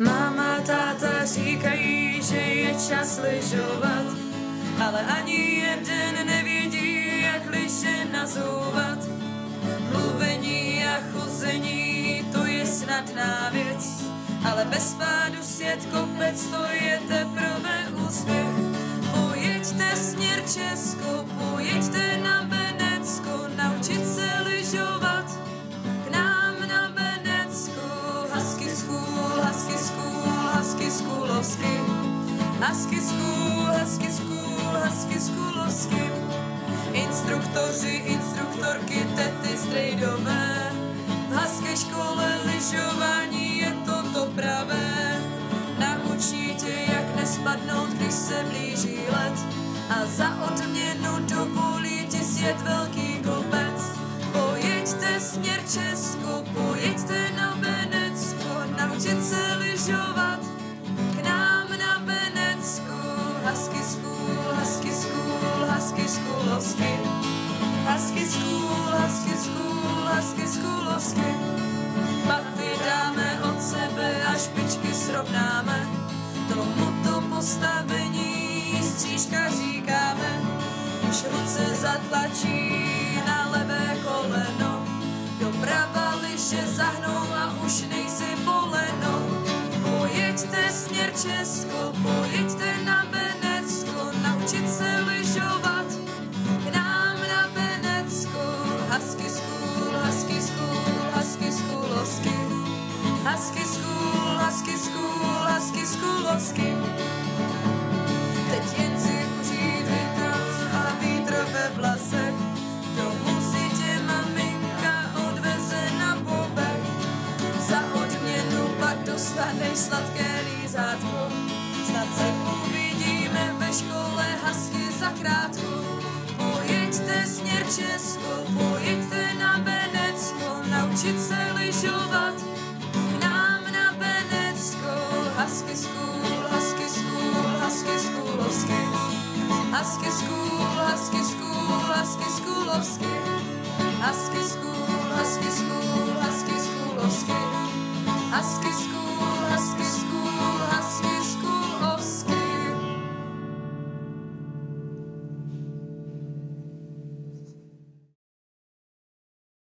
Máma, táta říkají, že je čas lyžovat, ale ani jeden nevědí, jak liže nazouvat. Mluvení a chození, to je snadná věc, ale bez pádu svět kopec, to je teprve úspěch. Pojeďte směr Česko, pojeďte na Benecko, Husky school, husky school, husky schoolovsky. Instruktoři, instruktorky, tety strejdové. V husky škole lyžování je to to pravé. Naučí tě, jak nespadnout, když se blíží let. A za odměnu dovolí ti svět velký kopec. Pojeďte směr Česko, pojeďte na Benecko, naučit se lyžovat school, husky schoolovsky. Husky school, husky school, husky. Paty dáme od sebe a špičky srovnáme. Tomuto postavení střížka říkáme. Když ruce zatlačí na levé koleno, doprava liše zahnou a už nejsi poleno. Pojeďte směr Česko, pojeďte na sladké lízátko. Snad se uvidíme ve škole hasky za krátko. Pojeďte směr Česko, pojeďte na Benecko, naučit se lyžovat k nám na Benecko. Husky school, husky school, husky schoolovsky. Husky school, husky school, husky schoolovsky. Husky school,